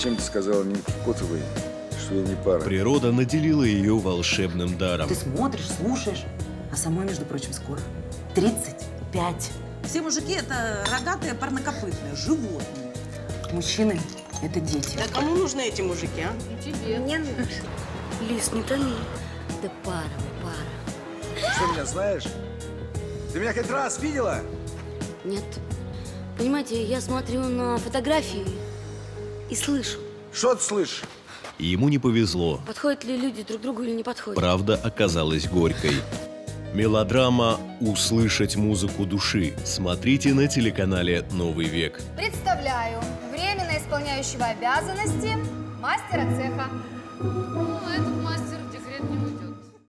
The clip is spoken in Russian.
зачем ты сказала Нинке Котовой, что я не пара? Природа наделила ее волшебным даром. Ты смотришь, слушаешь, а самой, между прочим, скоро 35. Все мужики это рогатые, парнокопытные, животные. Мужчины – это дети. Да кому нужны эти мужики, а? Мне нужно. Лис, не томи. Да пара мы, пара. Что меня знаешь? Ты меня хоть раз видела? Нет. Понимаете, я смотрю на фотографии и слышу, Что ты слышишь? Ему не повезло. подходят ли люди друг другу или не подходят. Правда оказалась горькой. Мелодрама «Услышать музыку души». Смотрите на телеканале «Новый век». Представляю временно исполняющего обязанности мастера цеха.